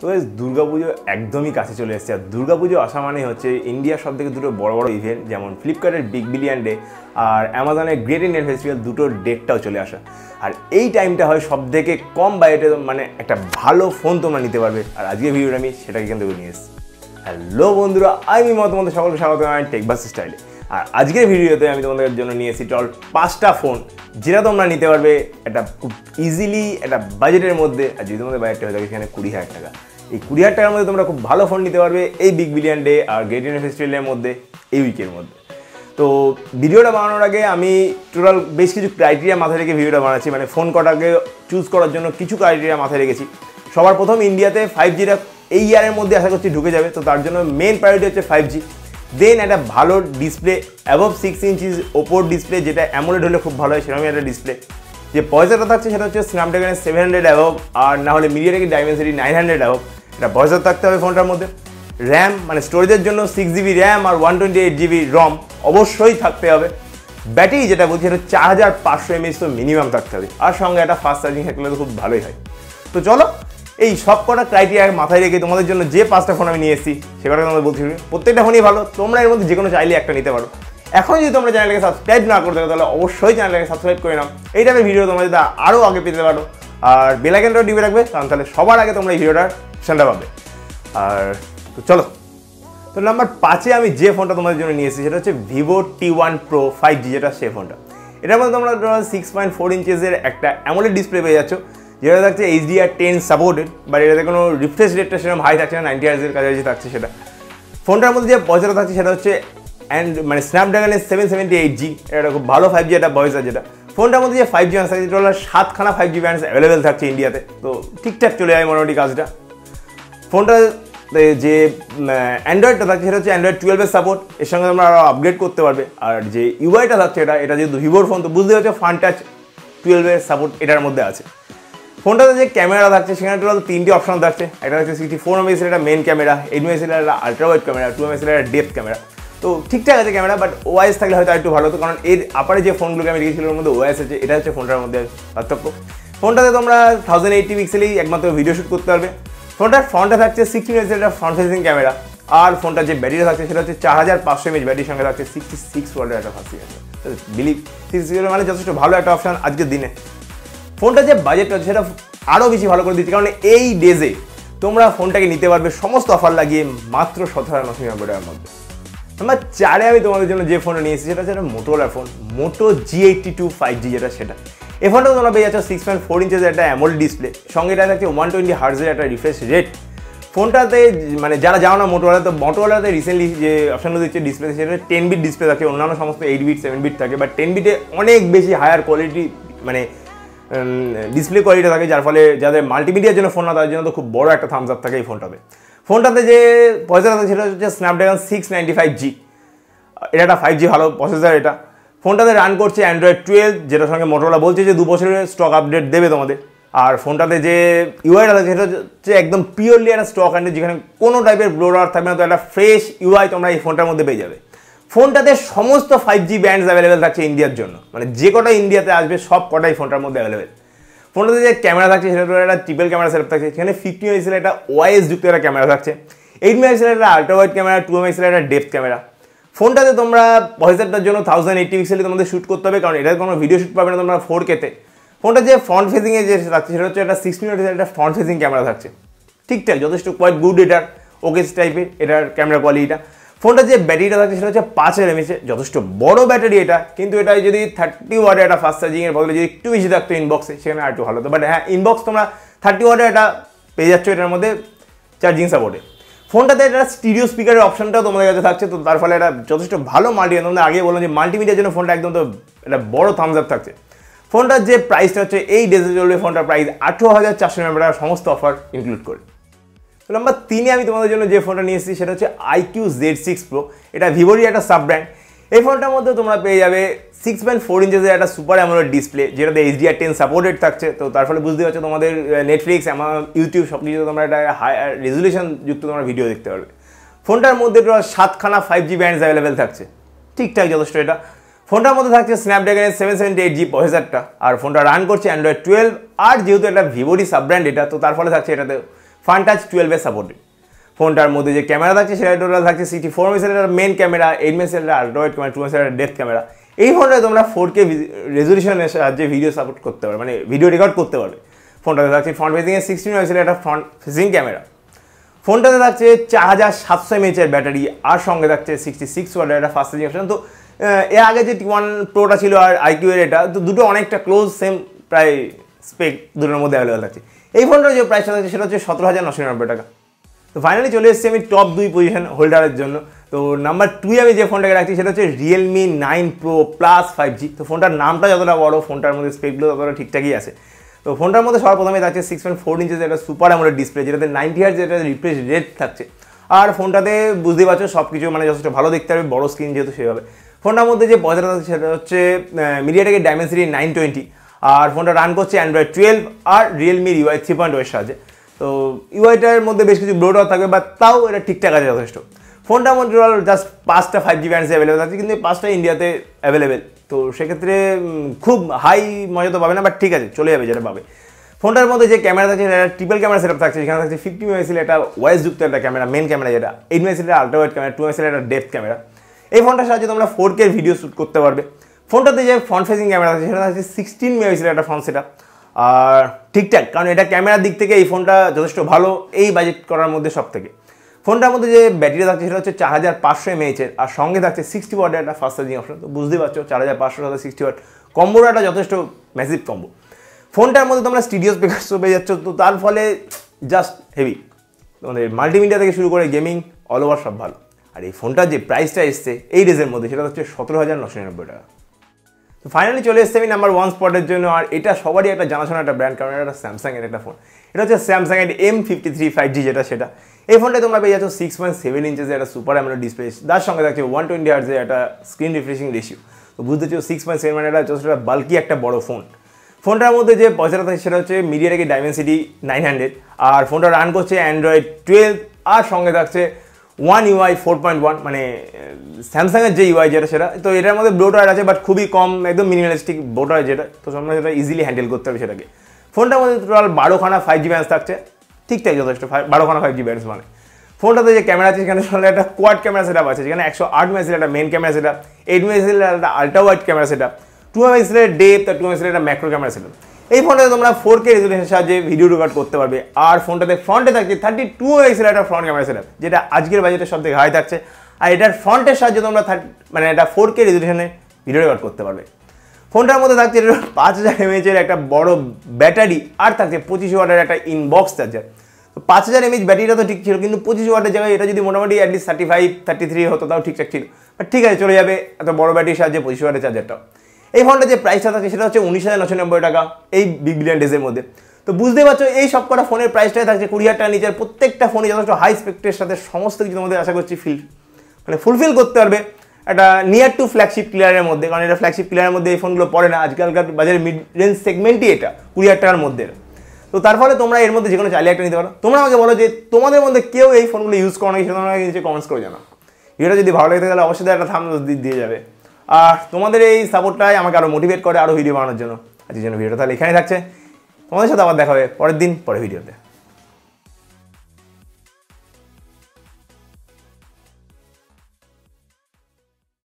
তো এই দুর্গাপুজো একদমই কাছে চলে এসেছে। আর দুর্গাপুজো আসা মানে হচ্ছে ইন্ডিয়ার সব থেকে দুটো বড় বড় ইভেন্ট যেমন ফ্লিপকার্টের বিগ বিলিয়ন ডে আর অ্যামাজনের গ্রেট ইন্ডিয়ান ফেস্টিভ্যাল দুটোর ডেটটাও চলে আসা। আর এই টাইমটা হয় সব থেকে কম বাজেটে মানে একটা ভালো ফোন তোমরা নিতে পারবে। আর আজকে ভিডিওটা আমি সেটাকে কিন্তু নিয়ে এসেছি। হ্যালো বন্ধুরা, আমি মত তোমাদের সকলকে স্বাগত জানাই টেকবাস স্টাইলে আর আজকের ভিডিওতে আমি তোমাদের জন্য নিয়ে এসেছি টল পাঁচটা ফোন যেটা তোমরা নিতে পারবে একটা খুব ইজিলি একটা বাজেটের মধ্যে, আর যদি তোমাদের বাজেটটা হয়ে থাকে সেখানে কুড়ি হাজার টাকা। এই কুড়ি হাজার টাকার মধ্যে তোমরা খুব ভালো ফোন নিতে পারবে এই বিগ বিলিয়ন ডে আর গ্রেট ইন্ডিয়ান ফেস্টিভ্যালের মধ্যে, এই উইকের মধ্যে। তো ভিডিওটা বানানোর আগে আমি টোটাল বেশ কিছু ক্রাইটেরিয়া মাথায় রেখে ভিডিওটা বানাচ্ছি। মানে ফোন কটাকে চুজ করার জন্য কিছু ক্রাইটেরিয়া মাথায় রেখেছি। সবার প্রথম ইন্ডিয়াতে ফাইভ জিটা এই ইয়ারের মধ্যে আশা করছি ঢুকে যাবে। তো তার জন্য মেন প্রায়োরিটি হচ্ছে ফাইভ জি দেন একটা ভালো ডিসপ্লে অ্যাবভ সিক্স ইঞ্চিস ওপোর ডিসপ্লে যেটা অ্যামোলেড হলে খুব ভালো হয়, সেরকমই একটা ডিসপ্লে যে পয়সাটা থাকছে সেটা হচ্ছে স্ন্যাপড্রাগনের সেভেন হান্ড্রেড অ্যাবভ আর না হলে মিডিয়াটেকের ডাইমেন্সিটি নাইন হান্ড্রেড অ্যাবভ এটা পয়সা থাকতে হবে ফোনটার মধ্যে। র্যাম মানে স্টোরেজের জন্য সিক্স জিবি র্যাম আর one twenty eight GB ROM অবশ্যই থাকতে হবে। ব্যাটারি যেটা বলছি, সেটা চার হাজার পাঁচশো এমএস তো মিনিমাম থাকতে হবে। আর সঙ্গে একটা ফাস্ট চার্জিং থাকলে তো খুব ভালোই হয়। তো চলো এই সব কটা ক্রাইটেরিয়া মাথায় রেখে তোমাদের জন্য যে পাঁচটা ফোন আমি নিয়ে এসেছি সেটা তোমাদের বলছি। প্রত্যেকটা ফোনই ভালো, তোমরা এর মধ্যে যে কোনো চাইলে একটা নিতে পারো। এখন যদি তোমরা চ্যানেলকে সাবস্ক্রাইব না করতে পারো তাহলে অবশ্যই চ্যানেলকে সাবস্ক্রাইব করে নাও। এই টাইপের ভিডিও তোমরা যদি আরও আগে পেতে পারো। আর বেলাইকেনটাও ডিবে রাখবে, কারণ তাহলে সবার আগে তোমরা এই ভিডিওটার সেন্টা পাবে। আর তো চলো। তো নাম্বার পাঁচে আমি যে ফোনটা তোমাদের জন্য নিয়ে এসেছি, সেটা হচ্ছে Vivo T one Pro five G যেটা সে ফোনটা এটার মধ্যে তোমরা সিক্স পয়েন্ট ফোর ইঞ্চেসের একটা অ্যামোলেড ডিসপ্লে পেয়ে যাচ্ছ। যেটা থাকছে এইচডিআর টেন সাপোর্টেড বাট এটাতে কোনো রিফ্রেশ রেটটা সেরকম হাই থাকছে না নাইনটি হার্জের কাছাকাছি থাকছে সেটা। ফোনটার মধ্যে যে পয়সাটা থাকছে সেটা হচ্ছে অ্যান্ড মানে স্ন্যাপড্রাগনের সেভেন সেভেন্টি এইট জি এটা খুব ভালো ফাইভ জি একটা পয়সা যেটা। ফোনটার মধ্যে যে ফাইভ জি ব্যান্ড থাকছে টোটাল সাতখানা ফাইভ জি ব্যান্ডস অ্যাভেলেবেল থাকছে ইন্ডিয়াতে তো ঠিকঠাক চলে যায় মোটামুটি কাজটা। ফোনটা যে অ্যান্ড্রয়েডটা থাকছে সেটা হচ্ছে অ্যান্ড্রয়েড টুয়েলভের সাপোর্ট এর সঙ্গে তোমরা আরও আপগ্রেড করতে পারবে। আর যে ইউআইটা থাকছে এটা এটা যেহেতু ভিভোর ফোন তো বুঝতে পারছ ফান টাচ টুয়েলভের সাপোর্ট এটার মধ্যে আছে। ফোনটাতে যে ক্যামেরা থাকছে, সেখানে টোটাল তিনটি অপশন থাকছে। একটা হচ্ছে সিক্সটি ফোর এমএসের একটা মেন ক্যামেরা এইট এমএসের একটা আলট্রা ওয়াইড ক্যামেরা টু এমএসের একটা ডেপথ ক্যামেরা। তো ঠিকঠাক আছে ক্যামেরা বাট ওয়াইস থাকলে হয়তো একটু ভালো হতো, কারণ এর আপারে যে ফোনগুলোকে আমি রেখেছিলাম ওর মধ্যে ওয়াইস আছে, এটা হচ্ছে ফোনটার মধ্যে পার্থক্য। ফোনটাতে তোমরা থাউজেন্ড এইটটি পিক্সেলেই একমাত্র ভিডিও শ্যুট করতে পারবে। ফোনটার ফ্রন্টে থাকছে সিক্সটি এমএসের একটা ফ্রন্ট ফেসিং ক্যামেরা। আর ফোনটার যে ব্যাটারি থাকছে, সেটা হচ্ছে চার হাজার পাঁচশো এমএচ ব্যাটারির সঙ্গে থাকছে সিক্সটি সিক্স ওয়ার্ডের একটা ফাঁসি আছে বিলিভ সিক্স মানে যথেষ্ট ভালো একটা অপশান আজকের দিনে। ফোনটা যে বাজেট আছে সেটা আরও বেশি ভালো করে দিচ্ছে। কারণ এই ডেজে তোমরা ফোনটাকে নিতে পারবে, সমস্ত অফার লাগিয়ে মাত্র সতেরো নশো নিরানব্বই টাকার মধ্যে। নাম্বার চারে আমি তোমাদের জন্য যে ফোনটা নিয়ে এসেছি, সেটা হচ্ছে মোটোলার phone Moto G eighty two five G যেটা সেটা। এই ফোনটা তোমরা পেয়ে যাচ্ছ সিক্স পয়েন্ট ফোর ইঞ্চের একটা অ্যামোল ডিসপ্লে সঙ্গে এটা থাকছে ওয়ান টোয়েন্টি হার্জের একটা রিফ্রেশ রেট ফোনটাতে মানে যারা জানো না মোটোওয়ালা তো মোটোওয়ালাতে রিসেন্টলি যে অপশানগুলো দিচ্ছে ডিসপ্লে সেটা টেন বিট ডিসপ্লে থাকে, অন্যান্য সমস্ত এইট বিট সেভেন বিট থাকে বাট টেন বিটে অনেক বেশি হায়ার কোয়ালিটি মানে ডিসপ্লে কোয়ালিটি থাকে, যার ফলে যাদের মাল্টিমিডিয়ার জন্য ফোন না, তাদের জন্য তো খুব বড় একটা থামস আপ থাকে এই ফোনটাতে ফোনটাতে যে থাকে সেটা হচ্ছে Snapdragon six ninety five G এটা একটা ফাইভ জি ভালো প্রসেসর এটা। ফোনটাতে রান করছে অ্যান্ড্রয়েড টুয়েলভ যেটার সঙ্গে মোটোলা বলছে যে দু বছরের স্টক আপডেট দেবে তোমাদের। আর ফোনটাতে যে ইউআইটা থাকে সেটা হচ্ছে একদম পিওরলি একটা স্টক অ্যান্ড যেখানে কোনো টাইপের ব্লোরার থাকবে না, তো একটা ফ্রেশ ইউআই তোমরা এই ফোনটার মধ্যে পেয়ে যাবে। ফোনটাতে সমস্ত ফাইভ জি ব্যান্ডস অ্যাভেলেবেল থাকছে ইন্ডিয়ার জন্য। মানে যে কটা ইন্ডিয়াতে আসবে, সব কটাই ফোনটার মধ্যে অ্যাভেলেবেল ফোনটাতে যে ক্যামেরা থাকছে, সেটা একটা ট্রিপল ক্যামেরা সেট থাকছে। সেখানে ফিফটি মেগাপিক্সেলের একটা ওয়াইএস যুক্ত একটা ক্যামেরা থাকছে। এইট মেগাপিক্সেলের একটা আল্ট্রা ওয়াইড ক্যামেরা টু মেগাপিক্সেলের একটা ডেপথ ক্যামেরা ফোনটাতে তোমরা পয়সাটার জন্য থাউজেন্ড এইটটি পিক্সেলে তোমাদের শ্যুট করতে হবে, কারণ এটার কোনো ভিডিও শ্যুট পাবে না তোমরা ফোর কেতে ফোনটা যে ফ্রন্ট ফেসিংয়ে যে থাকছে, সেটা হচ্ছে একটা সিক্স মিনিটের একটা ফ্রন্ট ফেসিং ক্যামেরা থাকছে। ঠিকঠাক যথেষ্ট কোয়াইট গুড এটার ওকেস টাইপের এটার ক্যামেরা কোয়ালিটিটা ফোনটা যে ব্যাটারিটা থাকছে সেটা হচ্ছে পাঁচ হাজার এমএচে যথেষ্ট বড় ব্যাটারি এটা, কিন্তু এটা যদি থার্টি ওয়ার্ডের একটা ফাস্ট চার্জিংয়ের বদলে যদি একটু বেশি থাকতো ইনবক্সে সেখানে আর একটু ভালো হতো। বাট হ্যাঁ ইনবক্স তোমরা থার্টি ওয়ার্ডের একটা পেয়ে যাচ্ছ এটার মধ্যে চার্জিং সাপোর্টে ফোনটাতে একটা স্টিডিও স্পিকারের অপশনটাও তোমাদের কাছে থাকছে, তো তার ফলে এটা যথেষ্ট ভালো মাল্টি তোমাদের আগে বললাম যে মাল্টিমিডিয়ার জন্য ফোনটা একদম তো একটা বড় থামস আপ থাকছে। ফোনটার যে প্রাইসটা হচ্ছে, এই ডেজে চলবে ফোনটার প্রাইস আঠেরো হাজার চারশো নিরানব্বই টাকার সমস্ত অফার ইনক্লুড করে। নাম্বার তিনে আমি তোমাদের জন্য যে ফোনটা নিয়ে এসেছি, সেটা হচ্ছে আইকিউ জেড সিক্স প্রো এটা ভিভোরই একটা সাব ব্র্যান্ড এই ফোনটার মধ্যে তোমরা পেয়ে যাবে সিক্স পয়েন্ট ফোর ইঞ্চেসের একটা সুপার অ্যামোলেড ডিসপ্লে যেটাতে এইচডিআর টেন সাপোর্টেড থাকছে। তো তার ফলে বুঝতে পারছ তোমাদের নেটফ্লিক্স আমার ইউটিউব সব কিছু তোমরা একটা হাই রেজুলেশন যুক্ত তোমরা ভিডিও দেখতে পারবে। ফোনটার মধ্যে টোটাল সাতখানা ফাইভ জি ব্যান্ডস অ্যাভেলেবেল থাকছে। ঠিকঠাক যথেষ্ট এটা। ফোনটার মধ্যে থাকছে স্ন্যাপড্রাগনের সেভেন সেভেন্টি এইট জি প্রসেসরটা আর ফোনটা রান করছে অ্যান্ড্রয়েড টুয়েলভ আর যেহেতু একটা ভিভোরই সাব ব্র্যান্ড এটা, তো তার ফলে থাকছে এটাতে ফান টাচ টুয়েলভের সাপোর্টেড ফোনটার মধ্যে যে ক্যামেরা থাকছে, সেটা থাকছে সিটি ফোর মেসেলের মেন ক্যামেরা এইট মেসেলের আল্ট্রাওয়াইড ক্যামেরা টু মেসেলের ডেপথ ক্যামেরা। এই ফোনটায় তোমরা ফোর কে রেজলিউশনের সাহায্যে ভিডিও সাপোর্ট করতে পারবে মানে ভিডিও রেকর্ড করতে পারবে। ফোনটাতে থাকছে ফ্রন্ট ফেসিংয়ে সিক্সটিন মেসেলের একটা ফ্রন্ট ফেসিং ক্যামেরা। ফোনটাতে থাকছে চার হাজার সাতশো এমএচের ব্যাটারি আর সঙ্গে থাকছে সিক্সটি সিক্স ওয়াটের একটা ফার্স্ট চার্জিং অপশন তো এর আগে যে ওয়ান প্রোটা ছিল আর আইকিউ এর এটা, তো দুটো অনেকটা ক্লোজ সেম প্রায় স্পেক দুটোর মধ্যে অ্যাভেলেবেল থাকছে। এই ফোনটার যে প্রাইসটা থাকছে সেটা হচ্ছে সতেরো হাজার নশো নিরানব্বই টাকা। তো ফাইনালি চলে এসেছি আমি টপ দুই পজিশন হোল্ডারের জন্য। তো নাম্বার টুই আমি যে ফোনটাকে রাখছি সেটা হচ্ছে Realme nine Pro plus five G তো ফোনটার নামটা যতটা বড় ফোনটার মধ্যে স্পেকগুলো ততটা ঠিকঠাকই আছে। তো ফোনটার মধ্যে সবার প্রথমে থাকছে সিক্স পয়েন্ট ফোর ইঞ্চেস একটা সুপার অ্যামোলেড ডিসপ্লে যেটাতে নাইনটি হার্জ যেটা রিফ্রেশ রেট থাকছে। আর ফোনটাতে বুঝতেই পারছ সব কিছু মানে যথেষ্ট ভালো দেখতে হবে, বড় স্ক্রিন যেহেতু সেভাবে। ফোনটার মধ্যে যে পয়সাটা থাকছে সেটা হচ্ছে মিডিয়াটেকের ডাইমেন্সিটি নাইন টোয়েন্টি আর ফোনটা রান করছে অ্যান্ড্রয়েড টুয়েলভ আর রিয়েলমি ইউআই থ্রি পয়েন্ট ওয়ের সাহায্যে। তো ইউআইটার মধ্যে বেশ কিছু ব্লোডার থাকবে বা তাও এটা ঠিকঠাক আছে যথেষ্ট। ফোনটার মধ্যে জাস্ট পাঁচটা ফাইভ জি ব্যান্ডস অ্যাভেলেবেল আছে, কিন্তু পাঁচটা ইন্ডিয়াতে অ্যাভেলেবেল তো সেক্ষেত্রে খুব হাই মজা তো পাবে না বাট ঠিক আছে, চলে যাবে যেটা পাবে। ফোনটার মধ্যে যে ক্যামেরা থাকছে, সেটা ট্রিপল ক্যামেরা সেটআপ থাকছে যেখানে থাকছে ফিফটি মেগাপিক্সেল একটা ওয়াইস যুক্ত একটা ক্যামেরা মেন ক্যামেরা যেটা। এইট মেগাপিক্সেলের আল্ট্রা ওয়াইড ক্যামেরা টু মেগাপিক্সেলের একটা ডেপথ ক্যামেরা এই ফোনটার সাহায্যে তোমরা ফোর কে ভিডিও শ্যুট করতে পারবে। ফোনটাতে যে ফ্রন্ট ফেসিং ক্যামেরা আছে, সেটা হচ্ছে সিক্সটিন মেগাপিক্সেলের একটা ফ্রন্ট সেটআপ আর ঠিকঠাক, কারণ এটা ক্যামেরার দিক থেকে এই ফোনটা যথেষ্ট ভালো, এই বাজেট করার মধ্যে সব থেকে ফোনটার মধ্যে যে ব্যাটারি থাকছে, সেটা হচ্ছে চার হাজার পাঁচশো এমএইচের আর সঙ্গে থাকছে সিক্সটি ওয়াটের একটা ফাস্ট চার্জিং অপশন তো বুঝতেই পারছ, চার হাজার পাঁচশো সাথে সিক্সটি ওয়াট কম্বোটা একটা যথেষ্ট ম্যাসিভ কম্বো ফোনটার মধ্যে তোমরা স্টুডিও স্পিকার্স পেয়ে যাচ্ছ, তো তার ফলে জাস্ট হেভি তোমাদের মাল্টিমিডিয়া থেকে শুরু করে গেমিং অল ওভার সব ভালো। আর এই ফোনটার যে প্রাইসটা এসছে এই রেজের মধ্যে, সেটা হচ্ছে সতেরো হাজার নশো নিরানব্বই টাকা। তো ফাইনালি চলে এসছে আমি নাম্বার ওয়ান স্পটের জন্য, আর এটা সবারই একটা জানাশোনা, একটা ব্র্যান্ড কারণ এটা স্যামসাংয়ের একটা ফোন এটা হচ্ছে স্যামসাং এর M fifty three five G যেটা সেটা। এই ফোনটা তোমরা পেয়ে যাচ্ছ সিক্স পয়েন্ট সেভেন ইঞ্চের একটা সুপার অ্যামোলেড ডিসপ্লে তার সঙ্গে থাকছে ওয়ান টোয়েন্টি হার্জের একটা স্ক্রিন রিফ্রেশিং রেশিও তো বুঝতে চাও সিক্স পয়েন্ট সেভেন এটা সেটা বাল্কি একটা বড় ফোন ফোনটার মধ্যে যে পয়সাটা থাকে সেটা হচ্ছে মিডিয়াটেক ডাইমেন্সিটি নাইন হান্ড্রেড আর ফোনটা রান করছে অ্যান্ড্রয়েড টুয়েলভ আর সঙ্গে থাকছে One UI four point one মানে স্যামসাংয়ের যে ইউআই যেটা, সেটা, তো এটার মধ্যে ব্লোটার আছে বাট খুবই কম, একদম মিনিমালিস্টিক ব্লোটার যেটা, তো তোমরা সেটা ইজিলি হ্যান্ডেল করতে হবে সেটাকে। ফোনটার মধ্যে টোটাল বারোখানা ফাইভ জি ব্যান্স থাকছে। ঠিকঠাক যথেষ্ট বারোখানা ফাইভ জি ব্যান্স মানে। ফোনটাতে যে ক্যামেরা আছে, সেখানে আসলে একটা কোয়াড ক্যামেরা সেট আছে, যেখানে একশো আট মেগাপিক্সেলের একটা মেন ক্যামেরা সেট এইট মেগাপিক্সেলের একটা ultra wide camera set two মেগাপিক্সেলের ডেপ আর টু মেগাপিক্সেলের একটা ম্যাক্রো ক্যামেরা সেট এই ফোনটাতে তোমরা ফোর কে রেজুলেশনের সাহায্যে ভিডিও রেকর্ড করতে পারবে। আর ফোনটাতে ফ্রন্টে থাকছে থার্টি টু মেগাপিক্সেলের একটা ফ্রন্ট ক্যামেরা সেট যেটা আজকের বাজেটের সব থেকে হাই থাকছে। আর এটার ফ্রন্টের সাহায্যে তোমরা মানে এটা ফোর কে রেজুলেশনে ভিডিও রেকর্ড করতে পারবে। ফোনটার মধ্যে থাকছে পাঁচ হাজার এমএচের একটা বড় ব্যাটারি আর থাকছে পঁচিশ ওয়াটের একটা ইনবক্স চার্জার তো পাঁচ হাজার এমএচ ব্যাটারিটা তো ঠিক ছিল, কিন্তু পঁচিশ ওয়াটের জায়গায় এটা যদি মোটামুটি at least thirty five thirty three হতো, তাও ঠিকঠাক ছিল। বাট ঠিক আছে, চলে যাবে, এত বড় ব্যাটারির সাহায্যে পঁচিশ ওয়াটের চার্জারটাও এই ফোনটা যে প্রাইসটা থাকে সেটা হচ্ছে উনিশ হাজার নশো নব্বই টাকা এই বিগ বিলিয়ন ডেজের মধ্যে। তো বুঝতে পারছ, এই সব কটা ফোনের প্রাইসটাই থাকছে কুড়ি হাজার টাকা নিচের। প্রত্যেকটা ফোনই যথেষ্ট হাই স্পেক্টের সাথে সমস্ত কিছু তোমাদের আশা করছি ফিল মানে ফুলফিল করতে পারবে। একটা নিয়ার টু ফ্ল্যাগশিপ ক্লিয়ারের মধ্যে, কারণ এটা ফ্ল্যাগশিপ ক্লিয়ারের মধ্যে এই ফোনগুলো পড়ে না। আজকালকার বাজারের মিড রেঞ্জ সেগমেন্টই এটা, কুড়ি হাজার টাকার মধ্যে। তো তার ফলে তোমরা এর মধ্যে যে কোনো চাইলে একটা নিতে পারো। তোমরা আমাকে বলো যে তোমাদের মধ্যে কেউ এই ফোনগুলো ইউজ করো না সেটা তোমরা নিচে কমেন্টস করে জানো ভিডিওটা যদি ভালো লাগে তাহলে অবশ্যই একটা থাম দিয়ে যাবে। আর তোমাদের এই সাপোর্টটাই আমাকে আরও মোটিভেট করে আরও ভিডিও বানানোর জন্য। আজকের জন্য ভিডিওটা তাহলে এখানে থাকছে। তোমাদের সাথে আবার দেখা হবে পরের দিন পরে ভিডিওতে